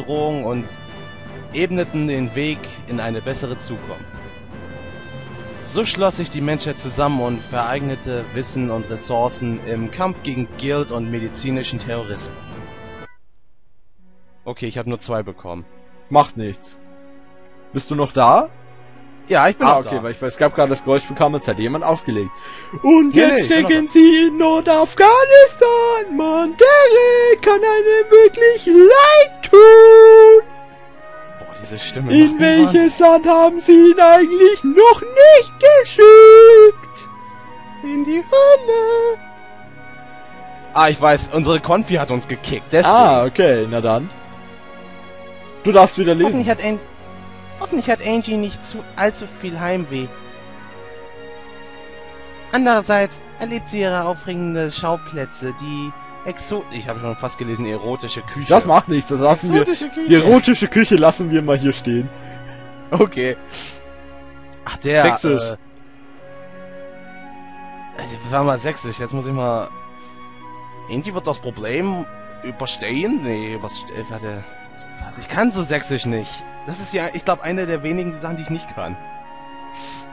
Bedrohung und ebneten den Weg in eine bessere Zukunft. So schloss sich die Menschheit zusammen und vereignete Wissen und Ressourcen im Kampf gegen Guild und medizinischen Terrorismus. Okay, ich habe nur zwei bekommen. Macht nichts. Bist du noch da? Ja, ich bin ah, noch okay, da. weil ich weiß, es gab gerade das Geräusch bekam, als hätte jemand aufgelegt. Und Nee, jetzt nee, stecken sie in Nordafghanistan. Monterrey kann einem wirklich leid tun. Boah, diese Stimme. In welches Land haben sie ihn eigentlich noch nicht geschickt? In die Hölle. Ah, ich weiß, unsere Konfi hat uns gekickt. Deswegen. Ah, okay, na dann. Du darfst wieder lesen. Hoffentlich hat, Hoffentlich hat Angie nicht zu allzu viel Heimweh. Andererseits erlebt sie ihre aufregende Schauplätze, die Exot... Ich habe schon fast gelesen, erotische Küche. Das macht nichts, das lassen wir. Exotische Küche. Die erotische Küche lassen wir mal hier stehen. Okay. Ach, der... Sächsisch. Äh, also, war mal sächsisch, jetzt muss ich mal... Angie wird das Problem überstehen? Nee, überstehen... Warte... Warte, ich kann so sächsisch nicht. Das ist ja, ich glaube, eine der wenigen Sachen, die ich nicht kann.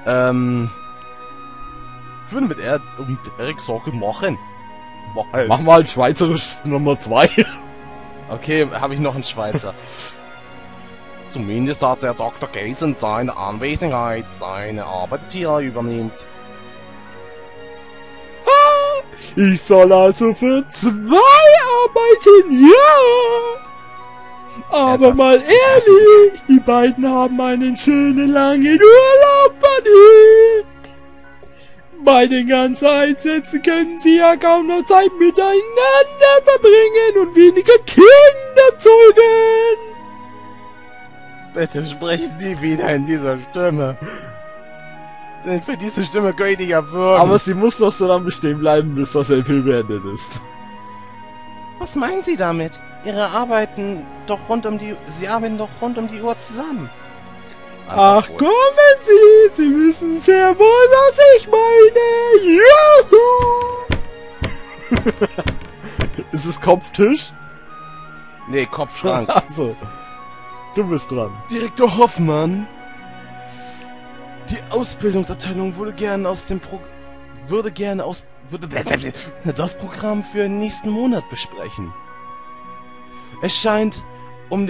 Ähm... Ich würde mit er um Derek Sorge machen. Machen. Mach mal Schweizerisch Nummer 2. Okay, habe ich noch einen Schweizer. Zumindest hat der Dr. Gaze in seiner Anwesenheit seine Arbeit hier übernimmt. Ich soll also für zwei arbeiten, ja! Aber mal ehrlich, die beiden haben einen schönen langen Urlaub verdient. Bei den ganzen Einsätzen können sie ja kaum noch Zeit miteinander verbringen und weniger Kinder zeugen. Bitte sprich nie wieder in dieser Stimme. Denn für diese Stimme kann ich dich erwürgen. Aber sie muss noch so lange bestehen bleiben, bis das LP beendet ist. Was meinen Sie damit? Ihre arbeiten doch rund um die... Sie arbeiten doch rund um die Uhr zusammen. Ach kommen Sie, Sie wissen sehr wohl, was ich meine. Juhu! ist es Kopftisch? Nee, Kopfschrank. Also, du bist dran. Direktor Hoffmann. Die Ausbildungsabteilung würde gern aus dem Pro würde gerne aus würde das Programm für den nächsten Monat besprechen. Es scheint um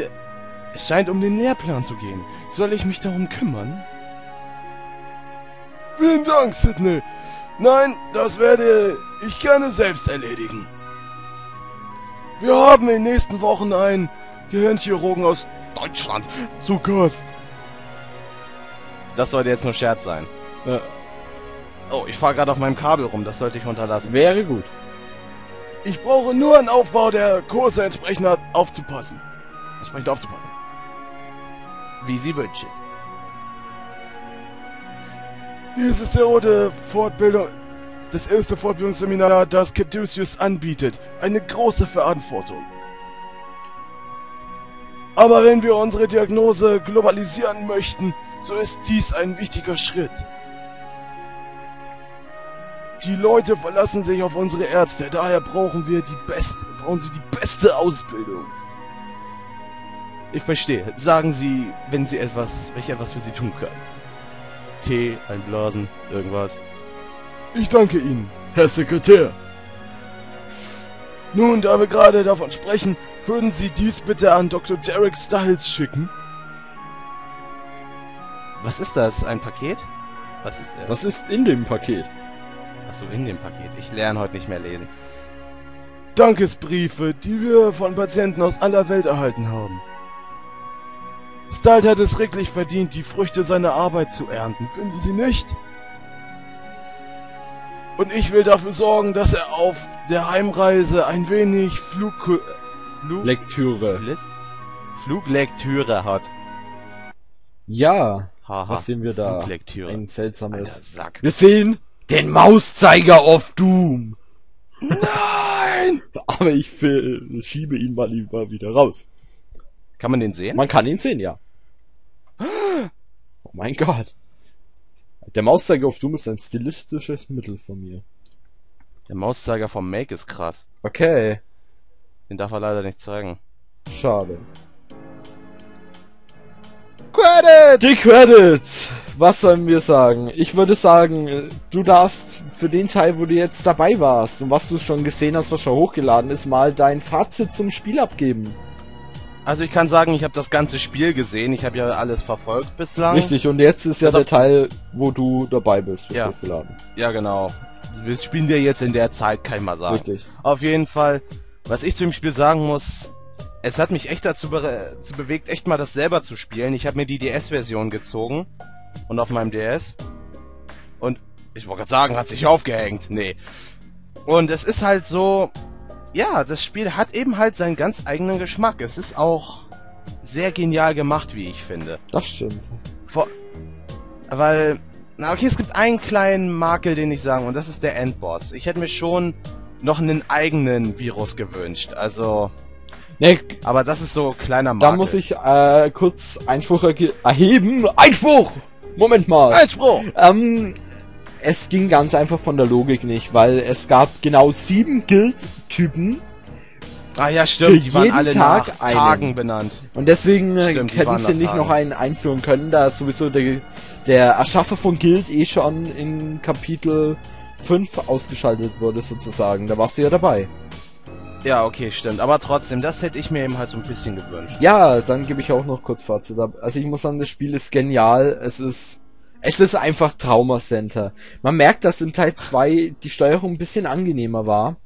es scheint um den Lehrplan zu gehen. Soll ich mich darum kümmern? Vielen Dank, Sidney. Nein, das werde ich gerne selbst erledigen. Wir haben in den nächsten Wochen einen Gehirnchirurgen aus Deutschland zu Gast. Das sollte jetzt nur Scherz sein. Ja, Oh, ich fahre gerade auf meinem Kabel rum, das sollte ich unterlassen. wäre gut. Ich brauche nur einen Aufbau, der Kurse entsprechend aufzupassen. Entsprechend aufzupassen. Wie Sie wünschen. Dies ist der rote Fortbildung, das erste Fortbildungsseminar, das Caduceus anbietet. Eine große Verantwortung. Aber wenn wir unsere Diagnose globalisieren möchten, so ist dies ein wichtiger Schritt. Die Leute verlassen sich auf unsere Ärzte, daher brauchen wir die beste, brauchen sie die beste Ausbildung. Ich verstehe. Sagen Sie, wenn Sie etwas, wenn ich etwas für Sie tun kann. Tee, ein Blasen, irgendwas. Ich danke Ihnen. Herr Sekretär. Nun, da wir gerade davon sprechen, würden Sie dies bitte an Dr. Derek Styles schicken? Was ist das? Ein Paket? Was ist er? Was ist in dem Paket? Achso, in dem Paket. Ich lerne heute nicht mehr lesen. Dankesbriefe, die wir von Patienten aus aller Welt erhalten haben. Style hat es wirklich verdient, die Früchte seiner Arbeit zu ernten, finden Sie nicht? Und ich will dafür sorgen, dass er auf der Heimreise ein wenig Flug... Flug... Lektüre. Fluglektüre hat. Ja. Haha. Was sehen wir da? Fluglektüre. Ein Alter seltsames. Sack. Wir sehen den Mauszeiger of Doom. Nein! Aber ich schiebe ihn mal lieber wieder raus. Kann man den sehen? Man kann ihn sehen, ja. Oh mein Gott. Der Mauszeiger of Doom ist ein stilistisches Mittel von mir. Der Mauszeiger vom Make ist krass. Okay. Den darf er leider nicht zeigen. Schade. Credits! Die Credits! Was sollen wir sagen? Ich würde sagen, du darfst für den Teil, wo du jetzt dabei warst und was du schon gesehen hast, was schon hochgeladen ist, mal dein Fazit zum Spiel abgeben. Also ich kann sagen, ich habe das ganze Spiel gesehen. Ich habe ja alles verfolgt bislang. Richtig, und jetzt ist ja Also- der Teil, wo du dabei bist, Ja. hochgeladen. Ja, genau. Das spielen wir jetzt in der Zeit, kann ich mal sagen. Richtig. Auf jeden Fall, was ich zu dem Spiel sagen muss, es hat mich echt dazu be bewegt, echt mal das selber zu spielen. Ich habe mir die DS-Version gezogen und auf meinem DS. Und ich wollte gerade sagen, hat sich aufgehängt. Nee. Und es ist halt so, ja, das Spiel hat eben halt seinen ganz eigenen Geschmack. Es ist auch sehr genial gemacht, wie ich finde. Das stimmt. Vor, weil, na okay, es gibt einen kleinen Makel, den ich sagen, und das ist der Endboss. Ich hätte mir schon noch einen eigenen Virus gewünscht. Also, Ne, aber das ist so ein kleiner Makel. da muss ich äh, kurz Einspruch erheben. Einspruch! Moment mal. Einspruch! Ähm, es ging ganz einfach von der Logik nicht, weil es gab genau sieben Guild-Typen Ah ja, stimmt, Für die waren jeden alle Tag nach einen. Tagen benannt. und deswegen äh, Stimmt, hätten waren sie nicht Tagen. noch einen einführen können, da sowieso der, der Erschaffer von Guild eh schon in Kapitel 5 ausgeschaltet wurde sozusagen. Da warst du ja dabei. Ja, okay, stimmt. Aber trotzdem, das hätte ich mir eben halt so ein bisschen gewünscht. Ja, dann gebe ich auch noch kurz Fazit ab. Also ich muss sagen, das Spiel ist genial. Es ist es ist einfach Trauma Center. Man merkt, dass im Teil 2 die Steuerung ein bisschen angenehmer war.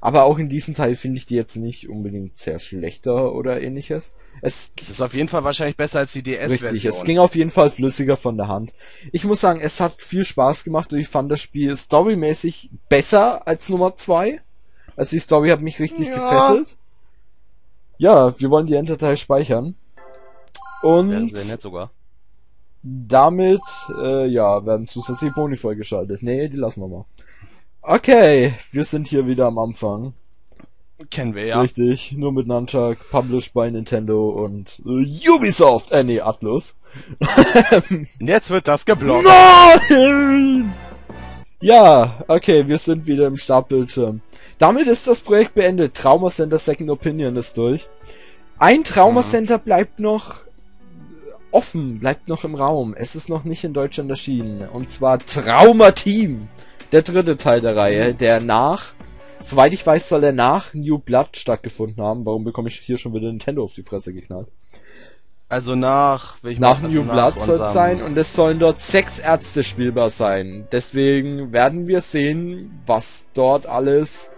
Aber auch in diesem Teil finde ich die jetzt nicht unbedingt sehr schlechter oder ähnliches. Es Es ist auf jeden Fall wahrscheinlich besser als die DS-Version. Richtig, es ging auf jeden Fall flüssiger von der Hand. Ich muss sagen, es hat viel Spaß gemacht und ich fand das Spiel storymäßig besser als Nummer 2. Also die Story hat mich richtig Ja. gefesselt. Ja, wir wollen die Enddatei speichern. Und Werden sie nett sogar. damit, äh, ja, werden zusätzliche Boni freigeschaltet. Nee, die lassen wir mal. Okay, wir sind hier wieder am Anfang. Kennen wir ja. Richtig, nur mit Nunchuck, published by Nintendo und äh, Ubisoft, äh, nee, Atlus. Und jetzt wird das geblockt. Nein! Ja, okay, wir sind wieder im Startbildschirm. Damit ist das Projekt beendet. Trauma Center Second Opinion ist durch. Ein Trauma Center bleibt noch offen, bleibt noch im Raum. Es ist noch nicht in Deutschland erschienen. Und zwar Trauma Team. Der dritte Teil der Reihe, der nach, soweit ich weiß, soll er nach New Blood stattgefunden haben. Warum bekomme ich hier schon wieder Nintendo auf die Fresse geknallt? Also nach... welchem- Nach also New Blood soll es sein und es sollen dort sechs Ärzte spielbar sein. Deswegen werden wir sehen, was dort alles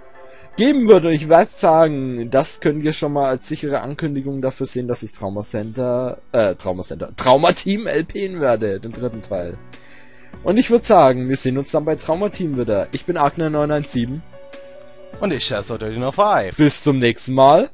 geben wird. Und ich werde sagen, das können wir schon mal als sichere Ankündigung dafür sehen, dass ich Trauma Center, äh, Trauma Center, Trauma Team LPen werde, den dritten Teil. Und ich würde sagen, wir sehen uns dann bei Trauma Team wieder. Ich bin Agner917. Und ich oder 5. Bis zum nächsten Mal.